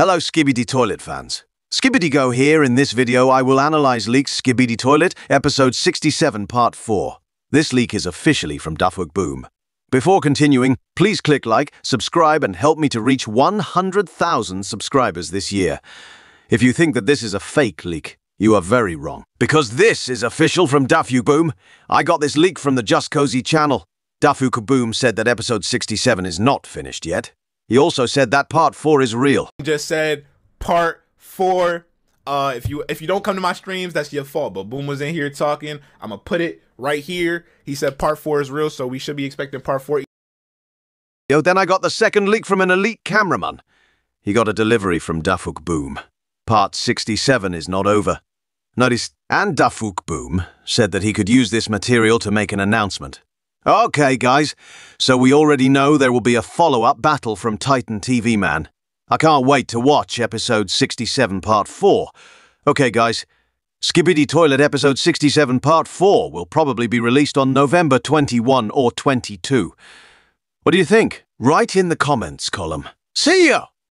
Hello Skibidi Toilet fans. Skibidi Go here. In this video I will analyze leaks Skibidi Toilet, episode 67 part 4. This leak is officially from DaFuqBoom. Before continuing, please click like, subscribe and help me to reach 100,000 subscribers this year. If you think that this is a fake leak, you are very wrong. Because this is official from DaFuqBoom. I got this leak from the Just Cozy channel. DaFuqBoom said that episode 67 is not finished yet. He also said that part 4 is real. just said part four. Uh, if you if you don't come to my streams, that's your fault. But Boom was in here talking. I'm gonna put it right here. He said part four is real, so we should be expecting part four. Yo, then I got the second leak from an elite cameraman. He got a delivery from DaFuqBoom. Part 67 is not over. Notice, and DaFuqBoom said that he could use this material to make an announcement. Okay, guys, so we already know there will be a follow-up battle from Titan TV Man. I can't wait to watch episode 67 part 4. Okay, guys, Skibidi Toilet episode 67 part 4 will probably be released on November 21 or 22. What do you think? Write in the comments column. See ya!